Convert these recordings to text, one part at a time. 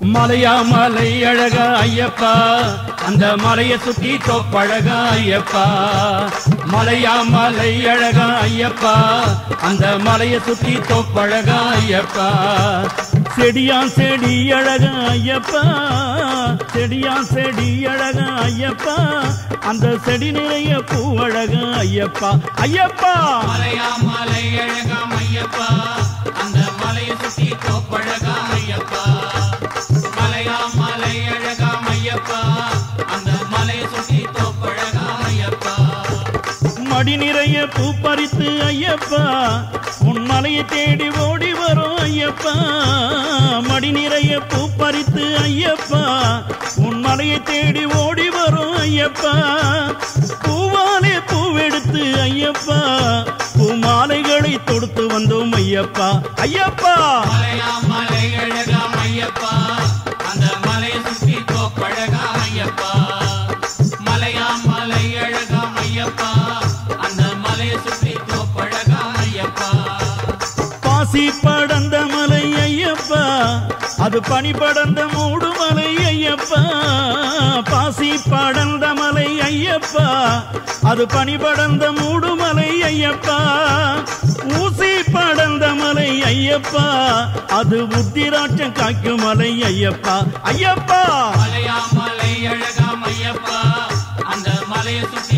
மலையா மலை அழகா ஐயப்பா. அந்த மலையை சுத்தி தொப்பழகா ஐயப்பா. மலையா மலை அழகா ஐயப்பா. அந்த மலையை சுத்தி தொப்பழகா ஐயப்பா. செடியா செடி அழகா ஐயப்பா. செடியா செடி அழகா ஐயப்பா. அந்த செடி நிறைய பூ அழகா ஐயப்பா. ஐயப்பா! மலையா மலை அழகாம் ஐயப்பா. அந்த மலையை சுத்தி தோப்பழகாம் ஐயப்பா. மடி நிறைய பூ பறித்து ஐயப்பா உன்மலையை தேடி ஓடி வரும் ஐயப்பா. மடி நிறைய பூ பறித்து ஐயப்பா உன்மலையை தேடி ஓடி வரும் ஐயப்பா. பூவாலே பூவெடுத்து ஐயப்பா. பூ மாலைகளை தொடுத்து வந்தோம் ஐயப்பா. ஐயப்பா! அது பனி படர்ந்த மூடுமலை ஐயப்பா. பாசி படர்ந்த மலை ஐயப்பா. அது பனி படர்ந்த மூடுமலை ஐயப்பா. ஊசி படர்ந்த மலை ஐயப்பா. அது உத்திராட்சம் காய்க்கும் மலை ஐயப்பா. ஐயப்பா! மலையா மலை அழகாம் ஐயப்பா. அந்த மலையை சுற்றி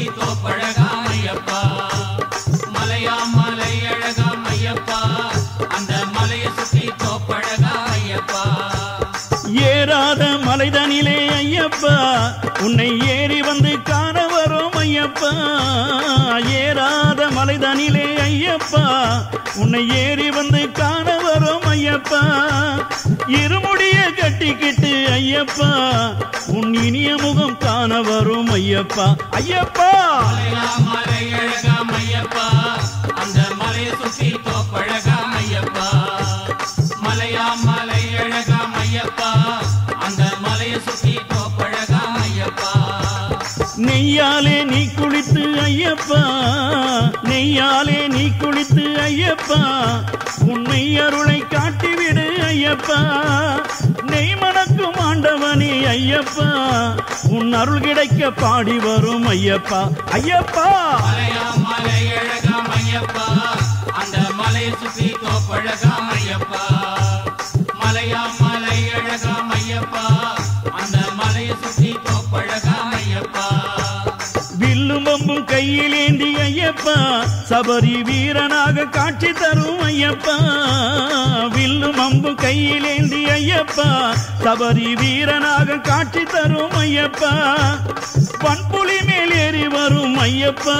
மலைதனிலே ஐயப்பா உன்னை ஏறி வந்து காண வரும் ஐயப்பா. ஏறாத மலைதனிலே ஐயப்பா உன்னை ஏறி வந்து காண வரும் ஐயப்பா. இருமுடிய கட்டிக்கிட்டு ஐயப்பா உன் இனிய முகம் காண வரும் ஐயப்பா. ஐயப்பா! ஐயப்பா நெய்யாலே நீ குளித்து ஐயப்பா உன்னை அருளை காட்டிவிடு ஐயப்பா. நெய் மணக்கும் ஆண்டவனே ஐயப்பா உன் அருள் கிடைக்க பாடி வரும் ஐயப்பா. ஐயப்பா! மலையா மலை அழகாம் ஐயப்பா. அந்த மலையை தோப்பழகாம் ஐயப்பா. ஐயப்பா சபரி வீரனாக காட்சி தரும் ஐயப்பா. வில்லும் அம்பு கையிலேந்தி ஐயப்பா சபரி வீரனாக காட்சி தரும் ஐயப்பா. பண்புலி மேல் ஏறி வரும் ஐயப்பா.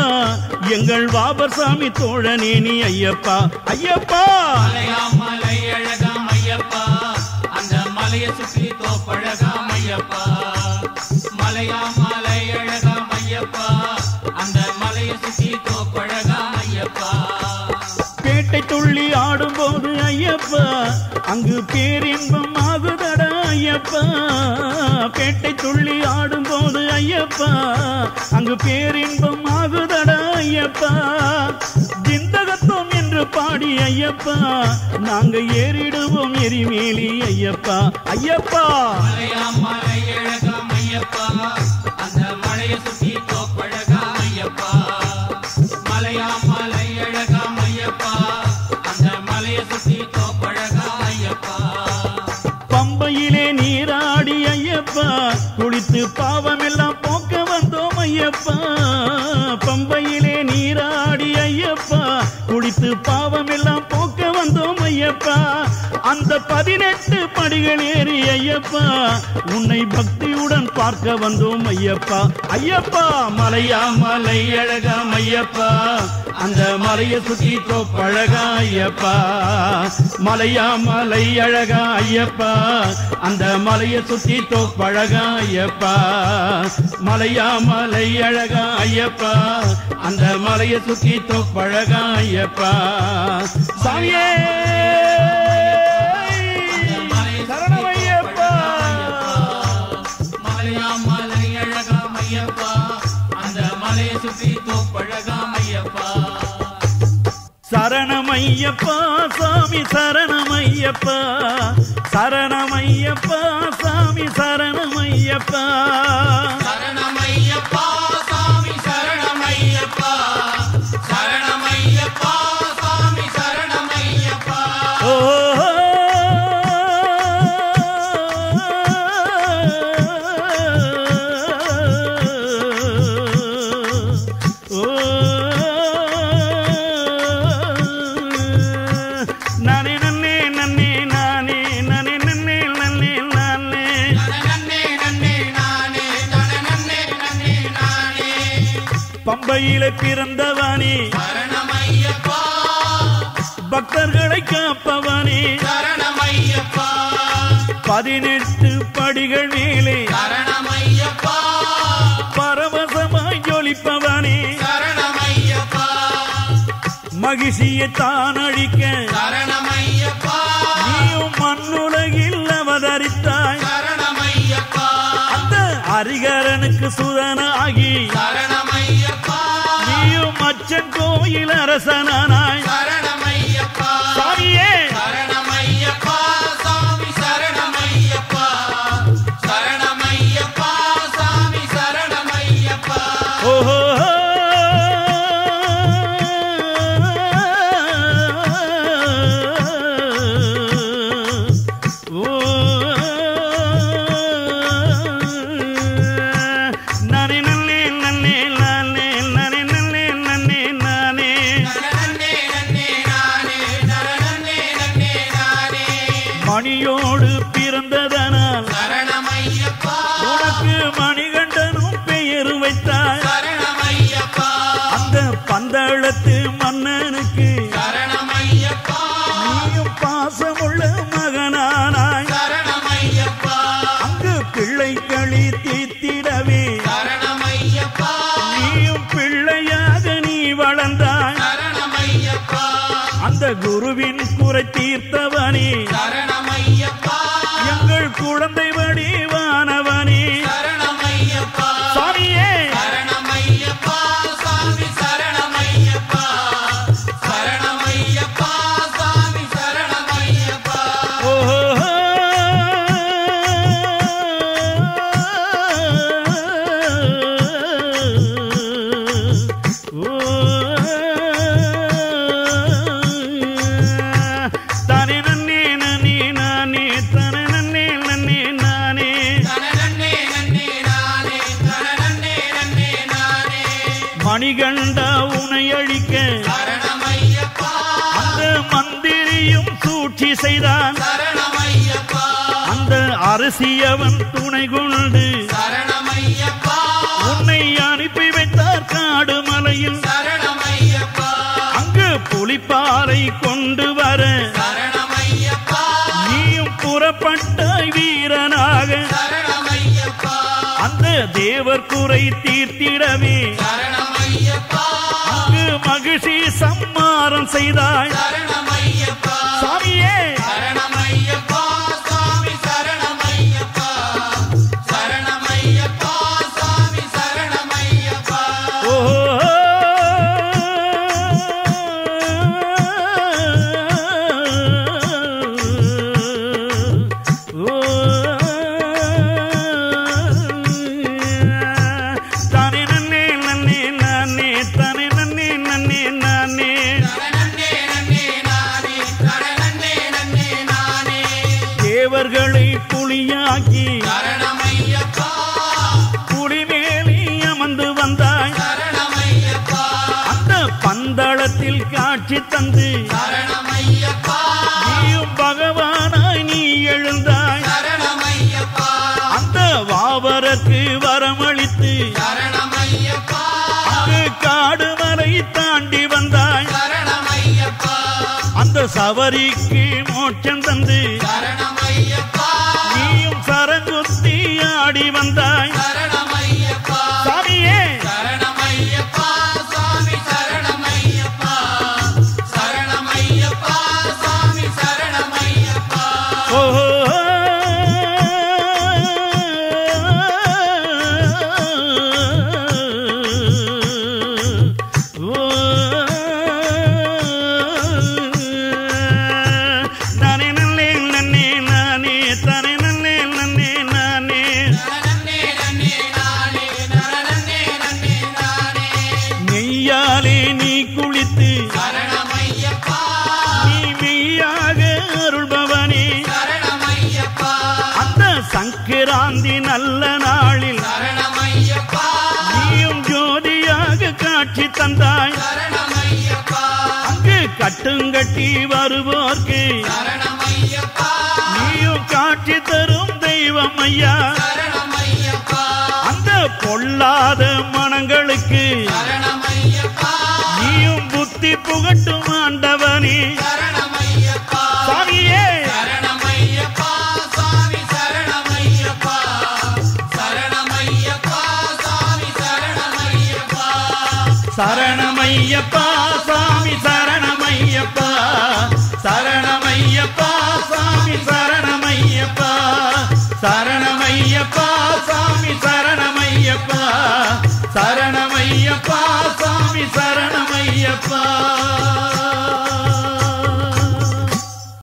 எங்கள் வாபர் சாமி தோழனே நீ ஐயப்பா. ஐயப்பா! மலையா மலை அழகாம் ஐயப்பா. அந்த மலையை சுற்றி தோப்பழகாம் ஐயப்பா. ஐயப்பா அங்கு பேரின்பம் ஆகுதடா ஐயப்பா. பேட்டை துள்ளி ஆடும்போது ஐயப்பா அங்கு பேரின்பம் ஆகுதடா ஐயப்பா. ஜிந்தகத்தோம் என்று பாடி ஐயப்பா நாங்க ஏறிடுவோம் எரிமேலி ஐயப்பா. ஐயப்பா! ஐயப்பா. அந்த மழையை அந்த பதினெட்டு படிகள் ஏறி ஐயப்பா உன்னை பக்தியுடன் பார்க்க வந்தோம் ஐயப்பா. ஐயப்பா மலையா மலை அழகா ஐயப்பா. அந்த மலையை சுத்தி பழகா ஐயப்பா. மலையா மலை அழகா ஐயப்பா. அந்த மலையை சுத்தி பழகா ஐயப்பா. மலையா மலை அழகா ஐயப்பா. அந்த மலையை சுத்தி பழகா ஐயப்பா. சாமியே! சரணமையப்பா சாமி சரணமையப்பா. சரணமையப்பா சாமி சரணமையப்பா. சரணமைய பையில பிறந்தவனே. பக்தர்களை காப்பவனே. பதினெட்டு படிகள் மேலே. பரவசமாய் ஜொலிப்பவனே. மகிழ்ச்சியை தான் அழிக்க. நீயும் மண்ணுலகில் அவதரித்தாய். அந்த ஹரிகரனுக்கு சுதனாகி. கோயில் அரசனானாய். கையோடு செய்தான். அந்த அரசியவன் துணை கொண்டு உன்னை அனுப்பி வைத்தார் காடு மலையில். அங்கு புலிப்பாறை கொண்டு வர நீயும் புறப்பட்ட வீரனாக. அந்த தேவர் குறை தீர்த்திடவே. அங்கு மகிழ்ச்சி சம்மாரம் செய்தாள் உலகத்தில் காட்சி தந்து. நீயும் பகவானாய் நீ எழுந்தாய். அந்த வாவரற்கு வரமளித்து. அங்கு காடு வரை தாண்டி வந்தாய். அந்த சவரிக்கு மோட்சம் தந்து. தந்தாய் அங்கு கட்டுங்கட்டி வருவோர்க்கு. நீயும் காட்சி தரும் தெய்வம் ஐயா. அந்த பொல்லாத மனங்களுக்கு சரணமையப்பா சாமி சரணமையப்பா. சரணமையப்பா சாமி சரணமையப்பா. சரணமையப்பா சாமி சரணமையப்பா. சரணமையப்பா சாமி சரணமையப்பா.